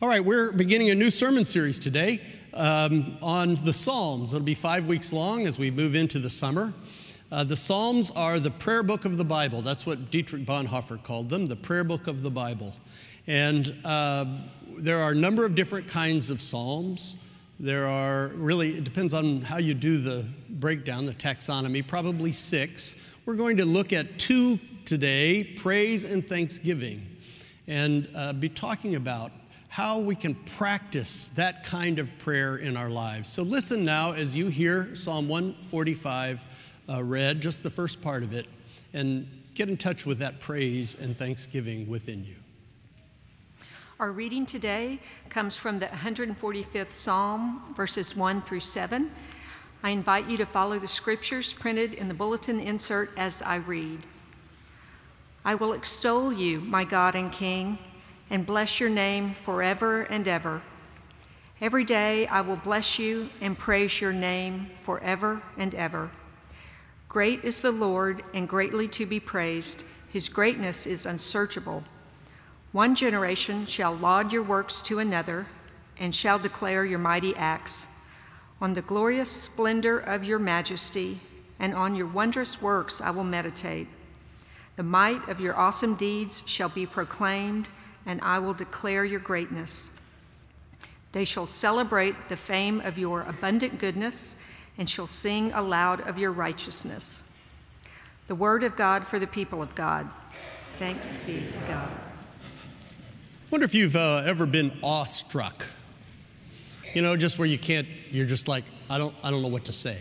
All right, we're beginning a new sermon series today um, on the Psalms. It'll be five weeks long as we move into the summer. Uh, the Psalms are the prayer book of the Bible. That's what Dietrich Bonhoeffer called them, the prayer book of the Bible. And uh, there are a number of different kinds of Psalms. There are really, it depends on how you do the breakdown, the taxonomy, probably six. We're going to look at two today praise and thanksgiving and uh, be talking about how we can practice that kind of prayer in our lives. So listen now as you hear Psalm 145 uh, read, just the first part of it, and get in touch with that praise and thanksgiving within you. Our reading today comes from the 145th Psalm, verses 1 through 7. I invite you to follow the scriptures printed in the bulletin insert as I read. I will extol you, my God and King and bless your name forever and ever. Every day I will bless you and praise your name forever and ever. Great is the Lord and greatly to be praised. His greatness is unsearchable. One generation shall laud your works to another and shall declare your mighty acts. On the glorious splendor of your majesty and on your wondrous works I will meditate. The might of your awesome deeds shall be proclaimed and I will declare your greatness. They shall celebrate the fame of your abundant goodness and shall sing aloud of your righteousness. The word of God for the people of God. Thanks be to God. I wonder if you've uh, ever been awestruck. You know, just where you can't, you're just like, I don't, I don't know what to say.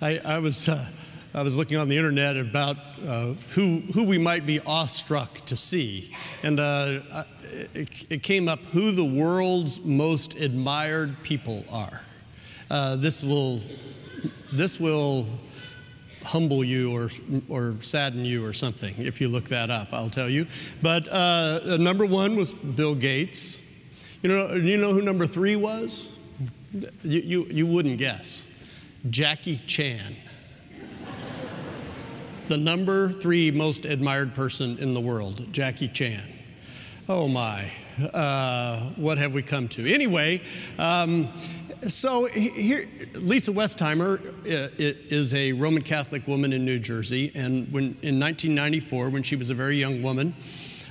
I, I was, uh, I was looking on the internet about uh, who, who we might be awestruck to see. And uh, it, it, came up who the world's most admired people are. Uh, this, will, this will humble you or, or sadden you or something if you look that up, I'll tell you. But uh, number one was Bill Gates. You know, you know who number three was? You, you, you wouldn't guess. Jackie Chan the number three most admired person in the world, Jackie Chan. Oh my, uh, what have we come to? Anyway, um, so here, Lisa Westheimer uh, is a Roman Catholic woman in New Jersey, and when, in 1994, when she was a very young woman,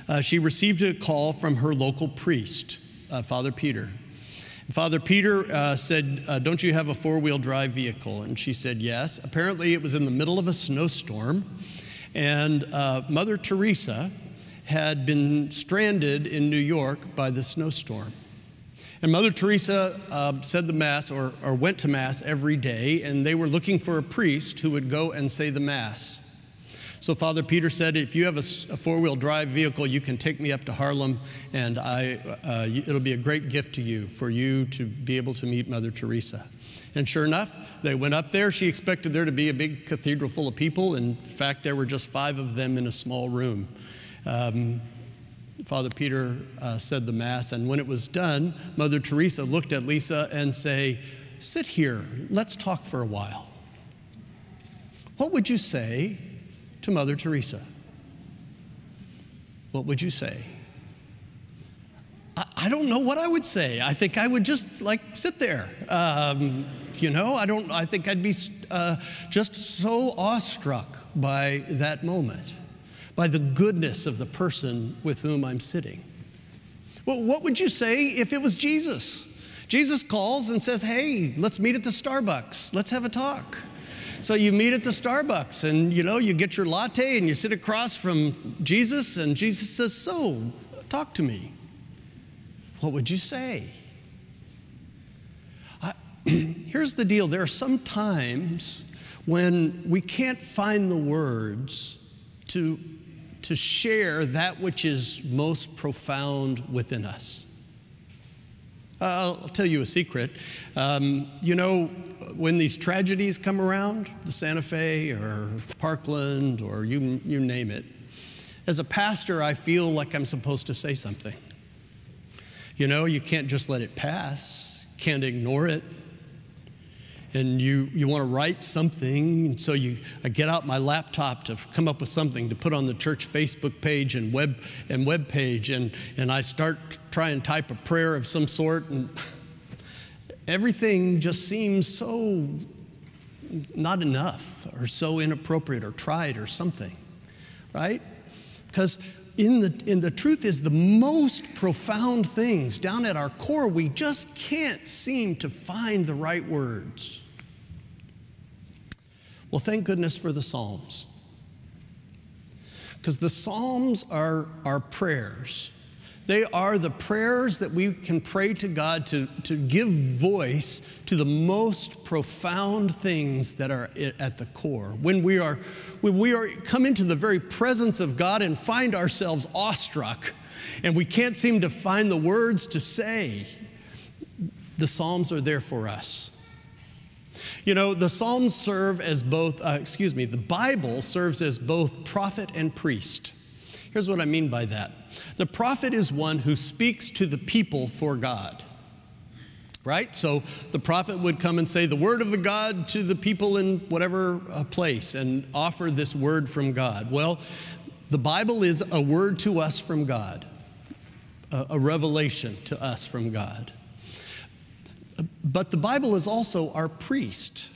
uh, she received a call from her local priest, uh, Father Peter. Father Peter uh, said, uh, Don't you have a four wheel drive vehicle? And she said, Yes. Apparently, it was in the middle of a snowstorm, and uh, Mother Teresa had been stranded in New York by the snowstorm. And Mother Teresa uh, said the Mass or, or went to Mass every day, and they were looking for a priest who would go and say the Mass. So Father Peter said, if you have a, four-wheel drive vehicle, you can take me up to Harlem, and I, uh, it'll be a great gift to you for you to be able to meet Mother Teresa. And sure enough, they went up there. She expected there to be a big cathedral full of people. In fact, there were just five of them in a small room. Um, Father Peter uh, said the Mass, and when it was done, Mother Teresa looked at Lisa and say, Sit here, let's talk for a while. What would you say to Mother Teresa, what would you say? I, I don't know what I would say. I think I would just like sit there. Um, you know, I don't, I think I'd be uh, just so awestruck by that moment, by the goodness of the person with whom I'm sitting. Well, what would you say if it was Jesus? Jesus calls and says, Hey, let's meet at the Starbucks. Let's have a talk. So you meet at the Starbucks and you know, you get your latte and you sit across from Jesus and Jesus says, "So, talk to me." What would you say? I, here's the deal there are some times when we can't find the words to, to share that which is most profound within us. I'll tell you a secret. Um, you know, when these tragedies come around, the Santa Fe or Parkland or you, you name it, as a pastor, I feel like I'm supposed to say something. You know, you can't just let it pass, can't ignore it. And you, you want to write something. And so you, I get out my laptop to come up with something to put on the church Facebook page and web, and web page. And, and I start trying to try and type a prayer of some sort. And everything just seems so not enough or so inappropriate or tried or something, right? Because in the, in the truth is the most profound things down at our core, we just can't seem to find the right words. Well, thank goodness for the Psalms. Because the Psalms are our prayers. They are the prayers that we can pray to God to, to give voice to the most profound things that are at the core. When we are, when we are come into the very presence of God and find ourselves awestruck and we can't seem to find the words to say, the Psalms are there for us. You know, the Psalms serve as both, uh, excuse me, the Bible serves as both prophet and priest. Here's what I mean by that the prophet is one who speaks to the people for God. Right? So the prophet would come and say the word of the God to the people in whatever uh, place and offer this word from God. Well, the Bible is a word to us from God, a, a revelation to us from God. But the Bible is also our priest.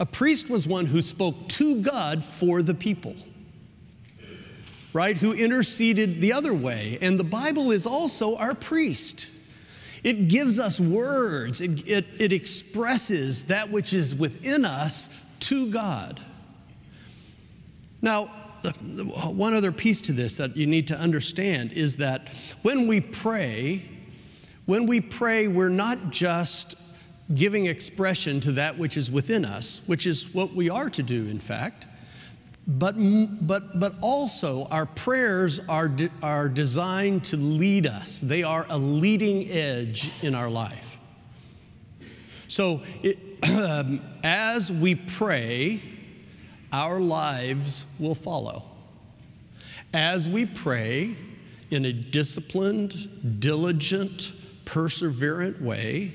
A priest was one who spoke to God for the people right, who interceded the other way. And the Bible is also our priest. It gives us words, it, it, it expresses that which is within us to God. Now, one other piece to this that you need to understand is that when we pray, when we pray, we're not just giving expression to that which is within us, which is what we are to do, in fact. But, but, but also, our prayers are, de- are designed to lead us. They are a leading edge in our life. So, it, as we pray, our lives will follow. As we pray in a disciplined, diligent, perseverant way,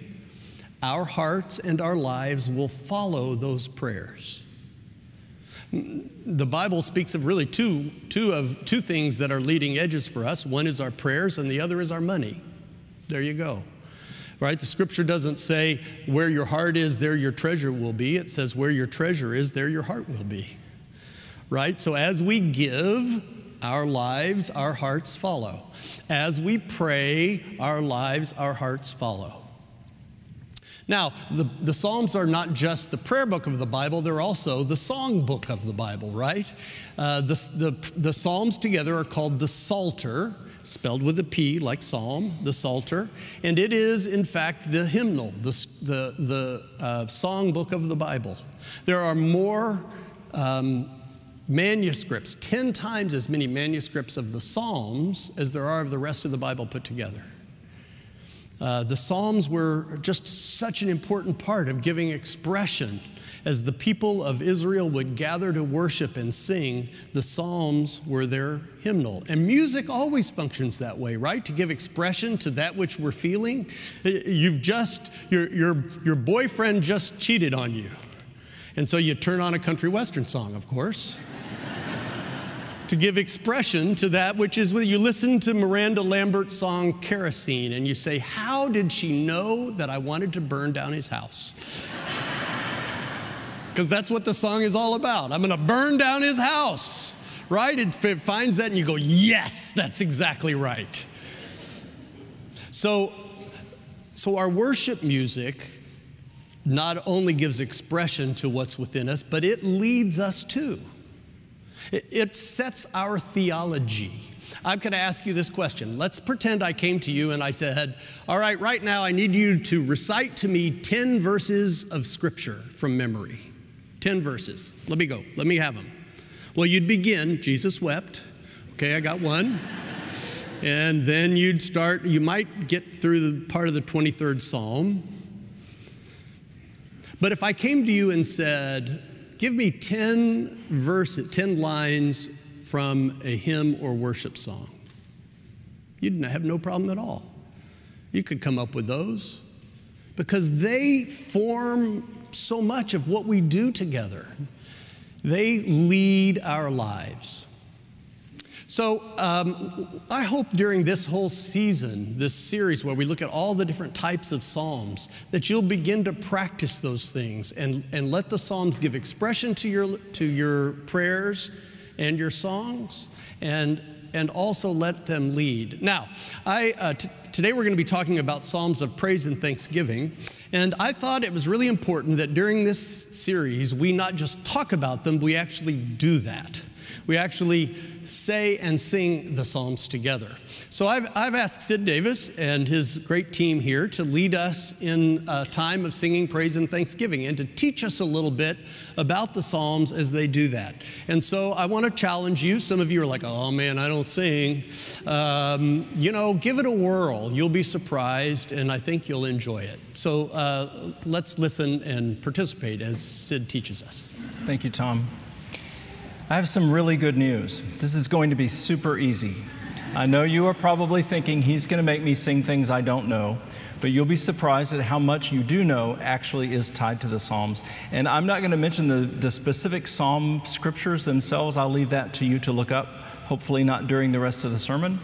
our hearts and our lives will follow those prayers the Bible speaks of really two, two, of, two things that are leading edges for us. One is our prayers, and the other is our money. There you go. Right? The scripture doesn't say, where your heart is, there your treasure will be. It says, where your treasure is, there your heart will be. Right? So as we give, our lives, our hearts follow. As we pray, our lives, our hearts follow. Now, the, the Psalms are not just the prayer book of the Bible, they're also the song book of the Bible, right? Uh, the, the, the Psalms together are called the Psalter, spelled with a P like Psalm, the Psalter, and it is, in fact, the hymnal, the, the, the uh, song book of the Bible. There are more um, manuscripts, 10 times as many manuscripts of the Psalms as there are of the rest of the Bible put together. Uh, the Psalms were just such an important part of giving expression. As the people of Israel would gather to worship and sing, the Psalms were their hymnal. And music always functions that way, right? To give expression to that which we're feeling. You've just, your, your, your boyfriend just cheated on you. And so you turn on a country western song, of course to give expression to that which is when you listen to Miranda Lambert's song Kerosene and you say, How did she know that I wanted to burn down his house? Because that's what the song is all about. I'm going to burn down his house, right? It, it finds that and you go, Yes, that's exactly right. So, so our worship music not only gives expression to what's within us, but it leads us to. It sets our theology. I'm going to ask you this question. Let's pretend I came to you and I said, All right, right now I need you to recite to me 10 verses of Scripture from memory. 10 verses. Let me go. Let me have them. Well, you'd begin, Jesus wept. Okay, I got one. and then you'd start, you might get through the part of the 23rd Psalm. But if I came to you and said, Give me 10 verses, 10 lines from a hymn or worship song. You'd have no problem at all. You could come up with those. because they form so much of what we do together. They lead our lives. So, um, I hope during this whole season, this series where we look at all the different types of Psalms, that you'll begin to practice those things and, and let the Psalms give expression to your, to your prayers and your songs, and, and also let them lead. Now, I, uh, today we're going to be talking about Psalms of praise and thanksgiving, and I thought it was really important that during this series we not just talk about them, we actually do that. We actually say and sing the Psalms together. So I've, I've asked Sid Davis and his great team here to lead us in a time of singing praise and thanksgiving and to teach us a little bit about the Psalms as they do that. And so I want to challenge you. Some of you are like, oh man, I don't sing. Um, you know, give it a whirl. You'll be surprised, and I think you'll enjoy it. So uh, let's listen and participate as Sid teaches us. Thank you, Tom. I have some really good news. This is going to be super easy. I know you are probably thinking he's going to make me sing things I don't know, but you'll be surprised at how much you do know actually is tied to the Psalms. And I'm not going to mention the, the specific Psalm scriptures themselves, I'll leave that to you to look up, hopefully not during the rest of the sermon,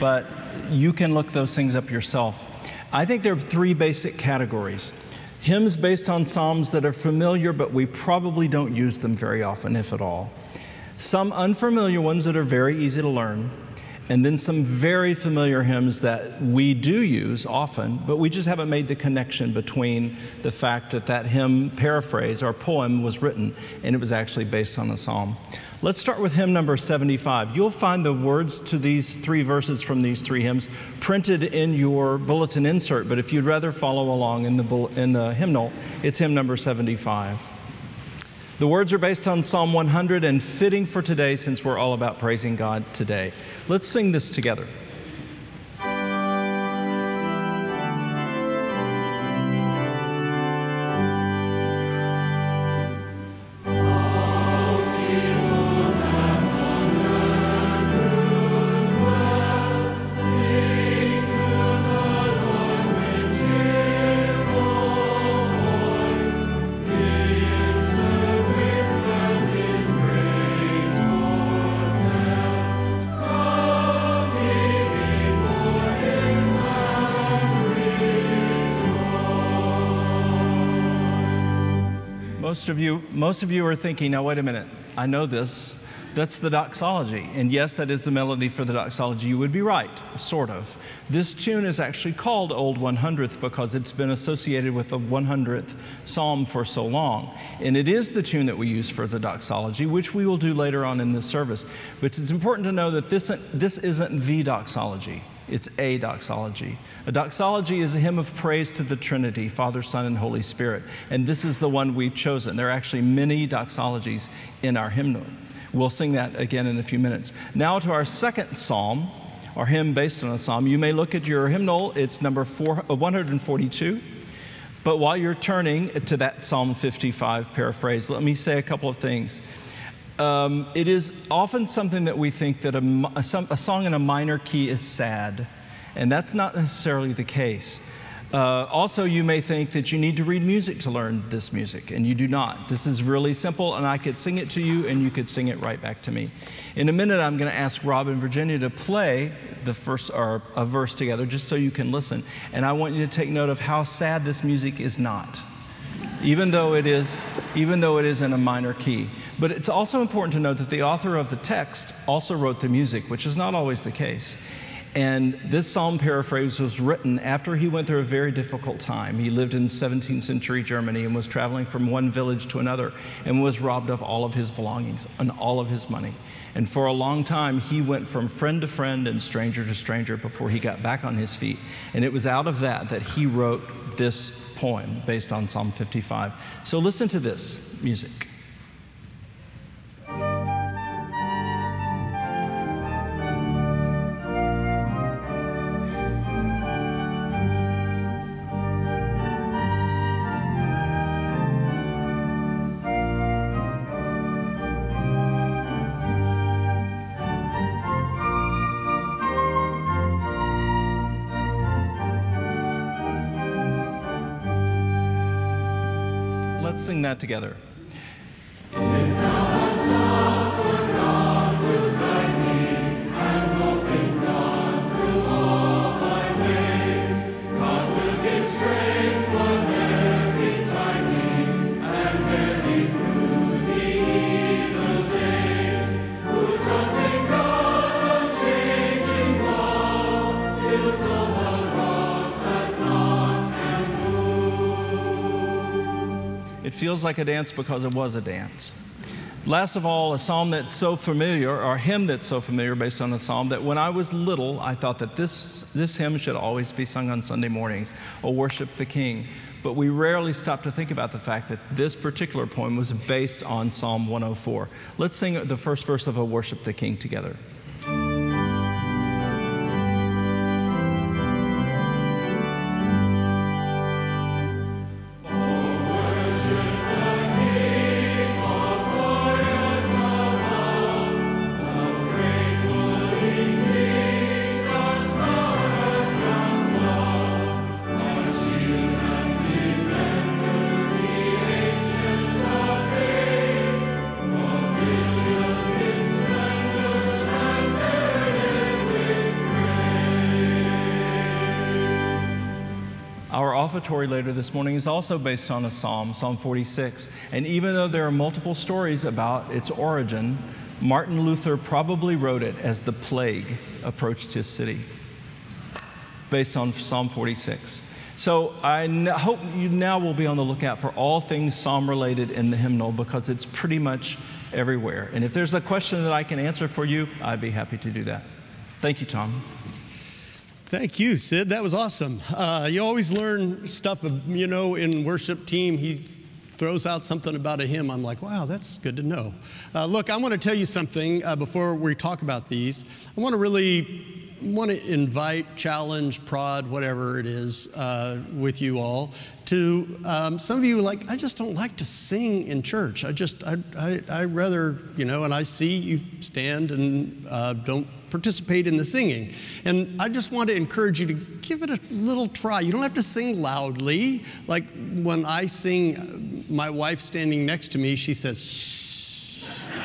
but you can look those things up yourself. I think there are three basic categories hymns based on Psalms that are familiar, but we probably don't use them very often, if at all some unfamiliar ones that are very easy to learn, and then some very familiar hymns that we do use often, but we just haven't made the connection between the fact that that hymn paraphrase or poem was written and it was actually based on a psalm. Let's start with hymn number 75. You'll find the words to these three verses from these three hymns printed in your bulletin insert, but if you'd rather follow along in the, in the hymnal, it's hymn number 75. The words are based on Psalm 100 and fitting for today since we're all about praising God today. Let's sing this together. Most of you, most of you are thinking, now wait a minute, I know this. That's the doxology. And yes, that is the melody for the doxology. You would be right, sort of. This tune is actually called Old 100th because it's been associated with the 100th psalm for so long. And it is the tune that we use for the doxology, which we will do later on in this service. But it's important to know that this, this isn't the doxology. It's a doxology. A doxology is a hymn of praise to the Trinity, Father, Son, and Holy Spirit. And this is the one we've chosen. There are actually many doxologies in our hymnal. We'll sing that again in a few minutes. Now to our second psalm, our hymn based on a psalm. You may look at your hymnal, it's number four, 142. Uh, but while you're turning to that Psalm 55 paraphrase, let me say a couple of things. Um, it is often something that we think that a, a, a, song in a minor key is sad, and that's not necessarily the case. Uh, also, you may think that you need to read music to learn this music, and you do not. This is really simple, and I could sing it to you, and you could sing it right back to me. In a minute, I'm going to ask Rob and Virginia to play the first or a verse together, just so you can listen. And I want you to take note of how sad this music is not even though it is, even though it is in a minor key. But it's also important to note that the author of the text also wrote the music, which is not always the case. And this psalm paraphrase was written after he went through a very difficult time. He lived in 17th century Germany and was traveling from one village to another and was robbed of all of his belongings and all of his money. And for a long time, he went from friend to friend and stranger to stranger before he got back on his feet. And it was out of that that he wrote this poem based on Psalm 55. So listen to this music. Together. Feels like a dance because it was a dance. Last of all, a psalm that's so familiar, or a hymn that's so familiar based on a psalm that when I was little, I thought that this, this hymn should always be sung on Sunday mornings, O Worship the King. But we rarely stop to think about the fact that this particular poem was based on Psalm 104. Let's sing the first verse of a Worship the King together. Offertory later this morning is also based on a psalm, Psalm 46. And even though there are multiple stories about its origin, Martin Luther probably wrote it as the plague approached his city, based on Psalm 46. So I hope you now will be on the lookout for all things psalm related in the hymnal because it's pretty much everywhere. And if there's a question that I can answer for you, I'd be happy to do that. Thank you, Tom. Thank you, Sid. That was awesome. Uh, you always learn stuff, of, you know, in worship team. He throws out something about a hymn. I'm like, wow, that's good to know. Uh, look, I want to tell you something uh, before we talk about these. I want to really want to invite, challenge, prod, whatever it is, uh, with you all. To um, some of you, like, I just don't like to sing in church. I just, I, I, I rather, you know, and I see you stand and uh, don't participate in the singing. And I just want to encourage you to give it a little try. You don't have to sing loudly. Like when I sing, my wife standing next to me, she says, shh.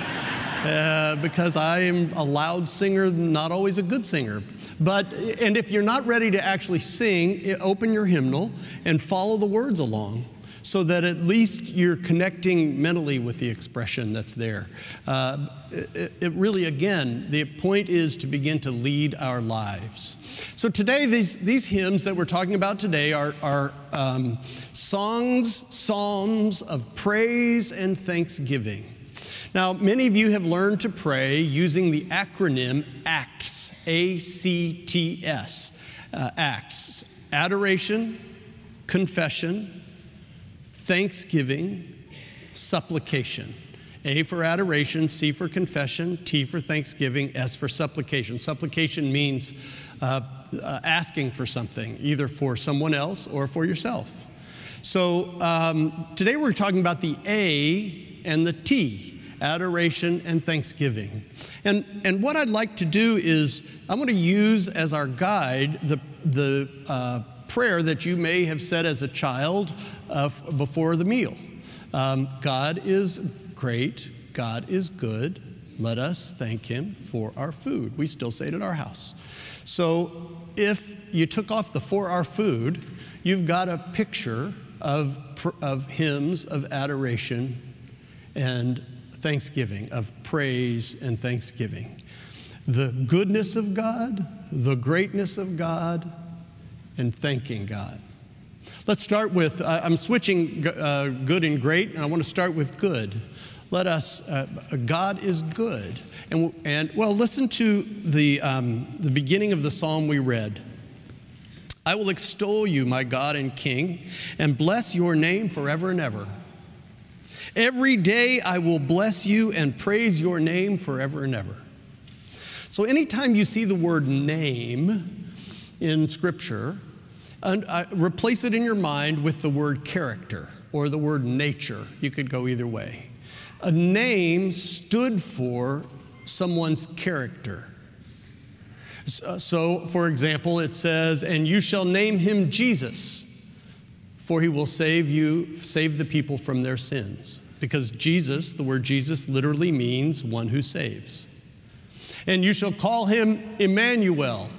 Uh, because I am a loud singer, not always a good singer. But, and if you're not ready to actually sing, open your hymnal and follow the words along so that at least you're connecting mentally with the expression that's there. Uh, it, it, really, again, the point is to begin to lead our lives. So today, these, these hymns that we're talking about today are, are um, songs, psalms of praise and thanksgiving. Now, many of you have learned to pray using the acronym ACTS, A C T S. Uh, ACTS, adoration, confession, thanksgiving, supplication. A for adoration, C for confession, T for thanksgiving, S for supplication. Supplication means uh, uh, asking for something, either for someone else or for yourself. So um, today we're talking about the A and the T, adoration and thanksgiving. And, and what I'd like to do is, I'm going to use as our guide the, the uh, prayer that you may have said as a child uh, before the meal. Um, God is great, God is good. Let us thank Him for our food. We still say it at our house. So if you took off the for our food, you've got a picture of, of hymns of adoration and thanksgiving, of praise and thanksgiving. The goodness of God, the greatness of God, and thanking God. Let's start with uh, I'm switching uh, good and great, and I want to start with good. Let us, uh, God is good. And, and well, listen to the, um, the beginning of the psalm we read. I will extol you, my God and King, and bless your name forever and ever. Every day I will bless you and praise your name forever and ever. So, anytime you see the word name in Scripture, and, uh, replace it in your mind with the word character or the word nature. You could go either way. A name stood for someone's character. So, for example, it says, And you shall name him Jesus, for he will save you, save the people from their sins. Because Jesus, the word Jesus literally means one who saves. And you shall call him Emmanuel,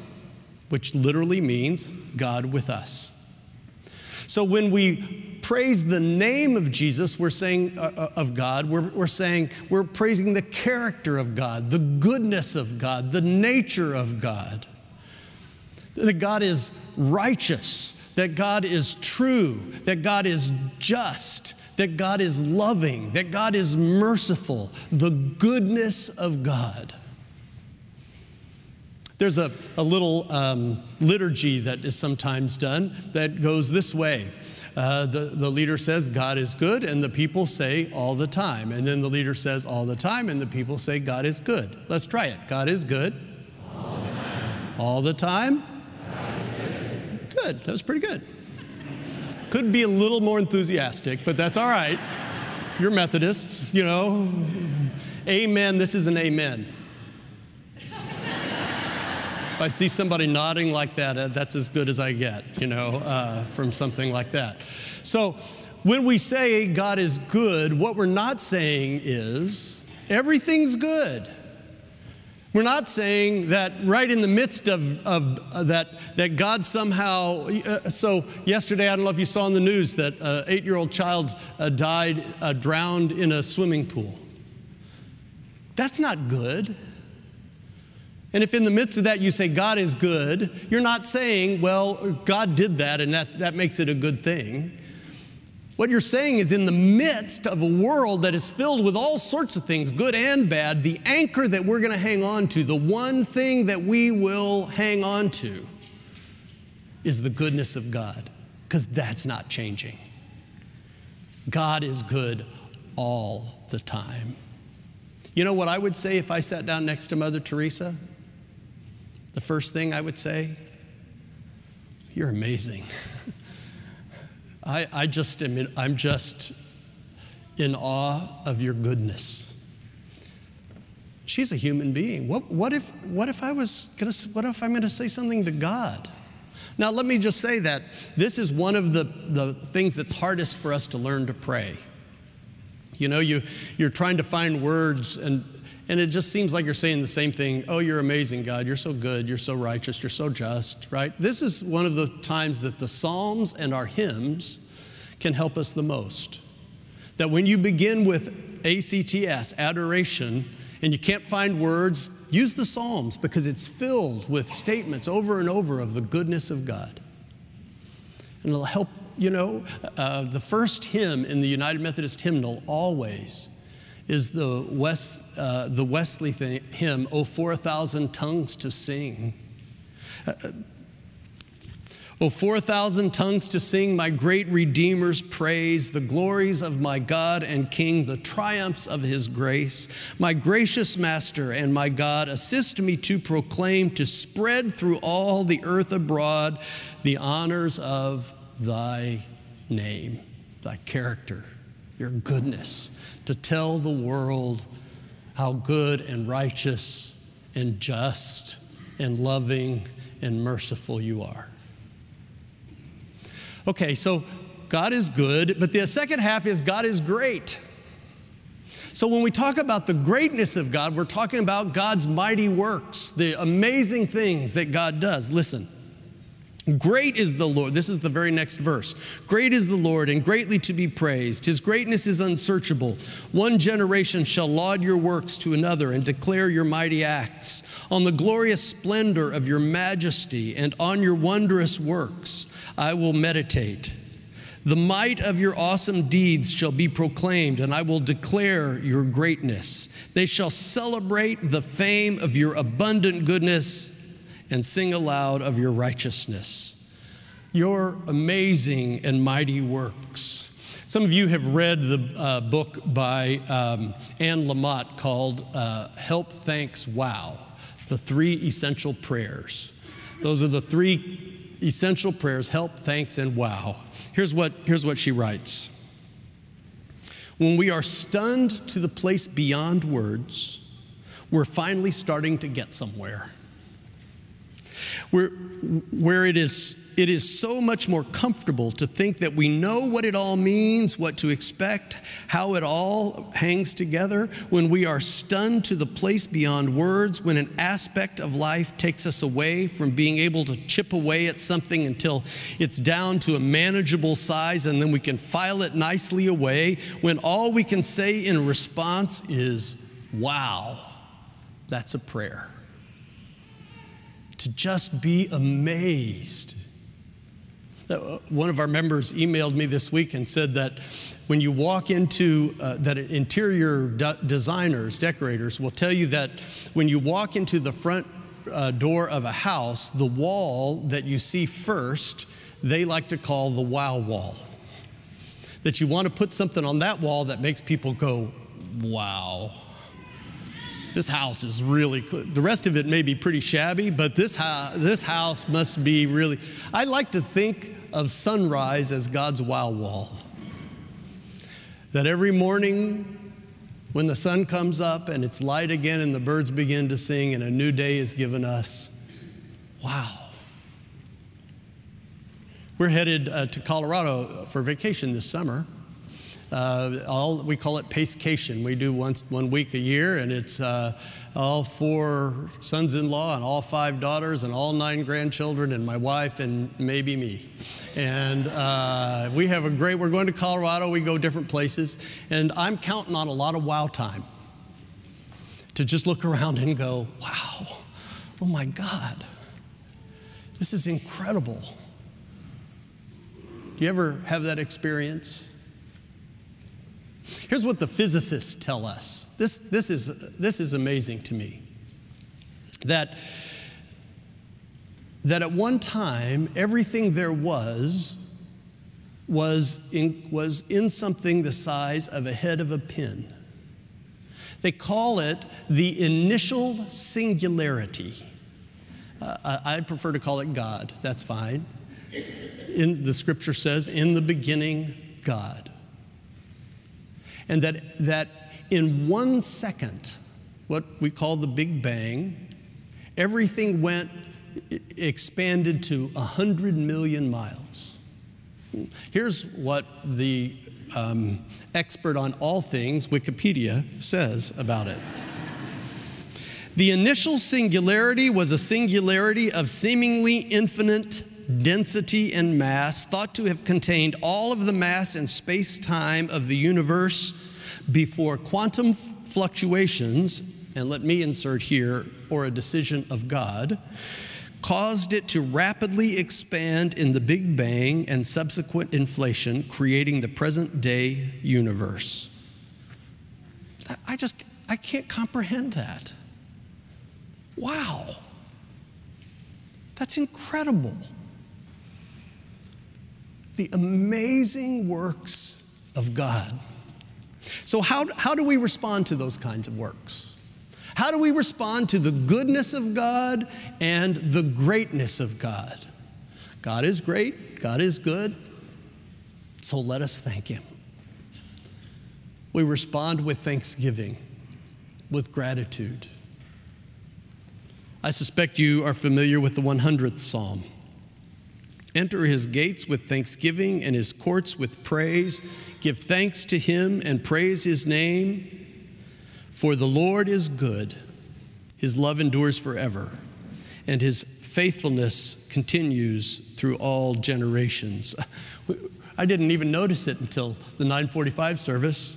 which literally means God with us. So when we praise the name of Jesus, we're saying uh, uh, of God, we're, we're saying we're praising the character of God, the goodness of God, the nature of God. That God is righteous, that God is true, that God is just, that God is loving, that God is merciful, the goodness of God. There's a, a little um, liturgy that is sometimes done that goes this way. Uh, the, the leader says, God is good, and the people say all the time. And then the leader says all the time, and the people say, God is good. Let's try it. God is good. All the time. All the time? Good. good. That was pretty good. Could be a little more enthusiastic, but that's all right. You're Methodists, you know. Amen. This is an amen. If I see somebody nodding like that, uh, that's as good as I get, you know, uh, from something like that. So when we say God is good, what we're not saying is everything's good. We're not saying that right in the midst of, of uh, that, that God somehow. Uh, so, yesterday, I don't know if you saw in the news that an eight year old child uh, died uh, drowned in a swimming pool. That's not good. And if in the midst of that you say God is good, you're not saying, well, God did that and that, that makes it a good thing. What you're saying is, in the midst of a world that is filled with all sorts of things, good and bad, the anchor that we're going to hang on to, the one thing that we will hang on to, is the goodness of God, because that's not changing. God is good all the time. You know what I would say if I sat down next to Mother Teresa? The first thing I would say, You're amazing. I, I just am, I'm just in awe of your goodness. She's a human being. What, what, if, what if I was gonna, what if I'm gonna say something to God? Now, let me just say that this is one of the, the things that's hardest for us to learn to pray. You know, you, you're trying to find words, and and it just seems like you're saying the same thing. Oh, you're amazing, God. You're so good. You're so righteous. You're so just, right? This is one of the times that the Psalms and our hymns can help us the most. That when you begin with ACTS, adoration, and you can't find words, use the Psalms because it's filled with statements over and over of the goodness of God. And it'll help, you know, uh, the first hymn in the United Methodist hymnal always is the, West, uh, the Wesley thing, hymn, Oh, 4,000 tongues to sing. Uh, oh, 4,000 tongues to sing my great Redeemer's praise, the glories of my God and King, the triumphs of his grace. My gracious Master and my God, assist me to proclaim, to spread through all the earth abroad the honors of thy name, thy character, your goodness to tell the world how good and righteous and just and loving and merciful you are. Okay, so God is good, but the second half is God is great. So when we talk about the greatness of God, we're talking about God's mighty works, the amazing things that God does. Listen. Great is the Lord. This is the very next verse. Great is the Lord and greatly to be praised. His greatness is unsearchable. One generation shall laud your works to another and declare your mighty acts. On the glorious splendor of your majesty and on your wondrous works I will meditate. The might of your awesome deeds shall be proclaimed, and I will declare your greatness. They shall celebrate the fame of your abundant goodness and sing aloud of your righteousness, your amazing and mighty works. Some of you have read the uh, book by um, Anne Lamott called uh, Help, Thanks, Wow The Three Essential Prayers. Those are the three essential prayers help, thanks, and wow. Here's what, here's what she writes When we are stunned to the place beyond words, we're finally starting to get somewhere where, where it is it is so much more comfortable to think that we know what it all means, what to expect, how it all hangs together, when we are stunned to the place beyond words, when an aspect of life takes us away from being able to chip away at something until it's down to a manageable size and then we can file it nicely away, when all we can say in response is, Wow, that's a prayer. To just be amazed. Uh, one of our members emailed me this week and said that when you walk into uh, that interior de- designers decorators will tell you that when you walk into the front uh, door of a house the wall that you see first they like to call the wow wall. That you want to put something on that wall that makes people go wow this house is really cool. The rest of it may be pretty shabby, but this, this house must be really. I like to think of sunrise as God's wow wall. That every morning, when the sun comes up and it's light again and the birds begin to sing and a new day is given us, wow. We're headed uh, to Colorado for vacation this summer. Uh, all we call it pacecation. We do once one week a year, and it's uh, all four sons-in-law and all five daughters and all nine grandchildren and my wife and maybe me. And uh, we have a great. We're going to Colorado. We go different places, and I'm counting on a lot of wow time. To just look around and go, wow, oh my God, this is incredible. Do you ever have that experience? Here's what the physicists tell us. This, this, is, this is amazing to me. That, that at one time, everything there was was in, was in something the size of a head of a pin. They call it the initial singularity. Uh, I prefer to call it God. That's fine. In, the scripture says, in the beginning, God and that, that in one second, what we call the Big Bang, everything went, expanded to 100 million miles. Here's what the um, expert on all things, Wikipedia, says about it. The initial singularity was a singularity of seemingly infinite density and mass, thought to have contained all of the mass and space time of the universe before quantum fluctuations, and let me insert here, or a decision of God, caused it to rapidly expand in the Big Bang and subsequent inflation, creating the present day universe. I just, I can't comprehend that. Wow. That's incredible the amazing works of God. So, how, how do we respond to those kinds of works? How do we respond to the goodness of God and the greatness of God? God is great, God is good, so let us thank Him. We respond with thanksgiving, with gratitude. I suspect you are familiar with the 100th Psalm. Enter his gates with thanksgiving and his courts with praise. Give thanks to him and praise his name. For the Lord is good, his love endures forever, and his faithfulness continues through all generations. I didn't even notice it until the 945 service.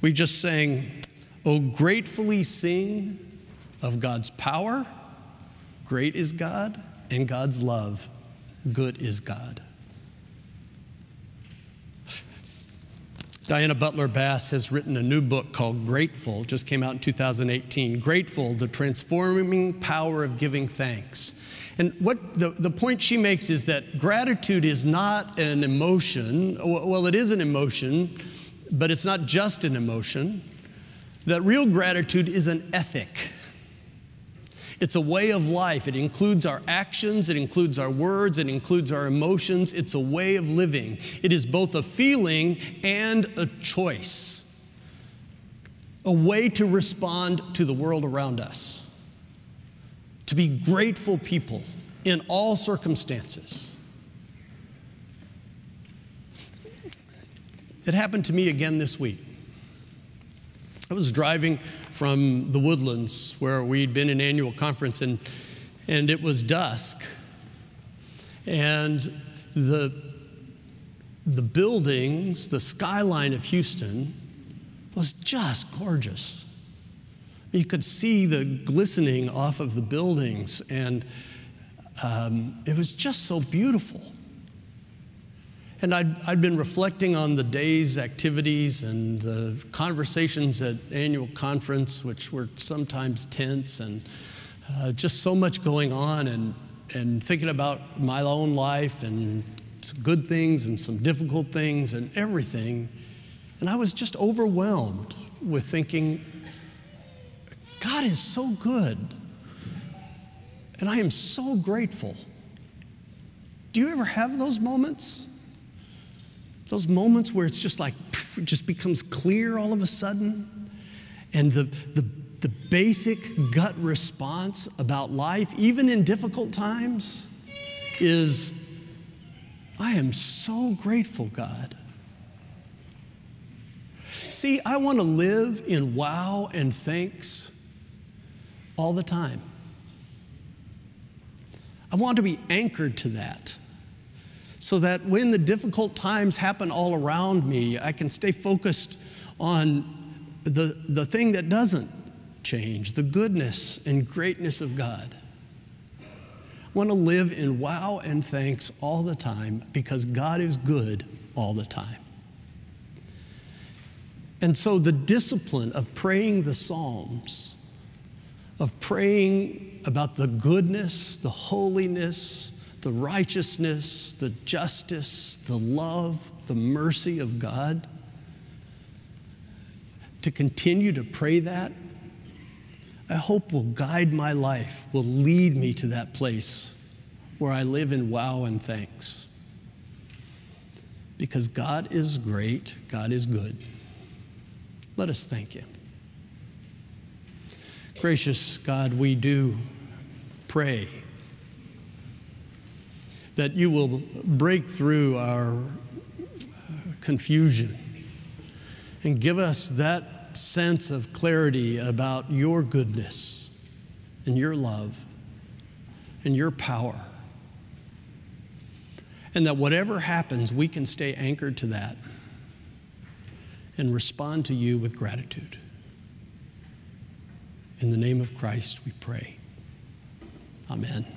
We just sang, Oh, gratefully sing of God's power. Great is God and God's love good is God. Diana Butler Bass has written a new book called Grateful, just came out in 2018. Grateful, the transforming power of giving thanks. And what the, the point she makes is that gratitude is not an emotion. Well, it is an emotion, but it's not just an emotion. That real gratitude is an ethic. It's a way of life. It includes our actions, it includes our words, it includes our emotions. It's a way of living. It is both a feeling and a choice, a way to respond to the world around us, to be grateful people in all circumstances. It happened to me again this week. I was driving from the woodlands where we'd been in annual conference, and, and it was dusk. And the, the buildings, the skyline of Houston, was just gorgeous. You could see the glistening off of the buildings, and um, it was just so beautiful. And I'd, I'd been reflecting on the day's activities and the conversations at annual conference, which were sometimes tense and uh, just so much going on, and, and thinking about my own life and good things and some difficult things and everything. And I was just overwhelmed with thinking, God is so good. And I am so grateful. Do you ever have those moments? Those moments where it's just like, it just becomes clear all of a sudden. And the, the, the basic gut response about life, even in difficult times, is I am so grateful, God. See, I want to live in wow and thanks all the time. I want to be anchored to that so that when the difficult times happen all around me, I can stay focused on the, the thing that doesn't change, the goodness and greatness of God. I want to live in wow and thanks all the time because God is good all the time. And so the discipline of praying the Psalms, of praying about the goodness, the holiness, the righteousness, the justice, the love, the mercy of God. To continue to pray that, I hope will guide my life, will lead me to that place where I live in wow and thanks. Because God is great, God is good. Let us thank Him. Gracious God, we do pray that you will break through our uh, confusion and give us that sense of clarity about your goodness and your love and your power. And that whatever happens, we can stay anchored to that and respond to you with gratitude. In the name of Christ, we pray. Amen.